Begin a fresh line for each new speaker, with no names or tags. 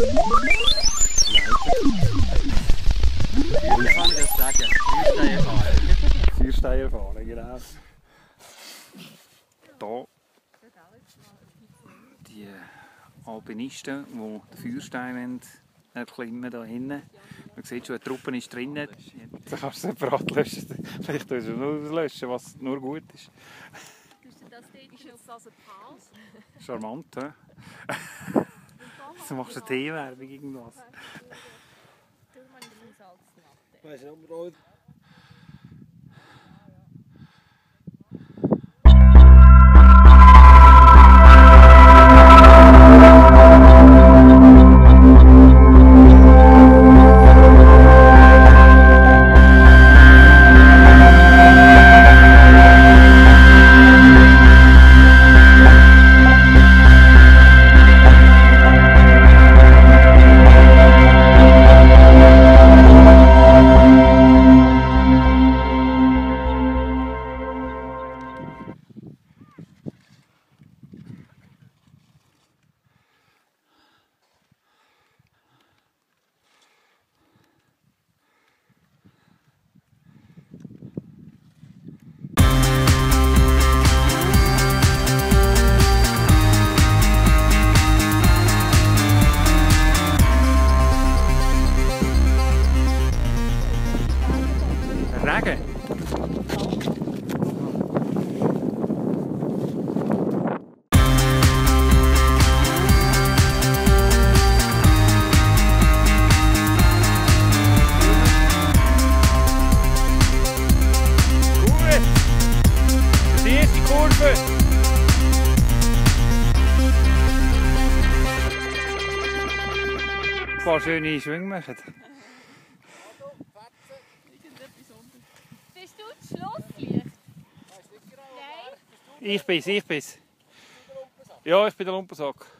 Wie kann ich das sagen? Feuersteuerfahren.
Feuersteierfahren, genau. Hier die Alpinisten, die den Feuerstein wollen erklimmen da hinten. Man sieht schon, eine Truppe ist drinnen. Da kannst du separat löschen. Vielleicht tust du nur löschen, was nur gut ist.
Ist das dort ist also Pause?
Charmant, hä? Wieso machst du Teewerbung irgendwas?
Weißt du, aber
Kurve. Ein paar schöne Schwünge machen.
Bist du das Schlusslicht? Nein.
Ich bin's, ich bin's. Ja, ich bin der Lumpensack.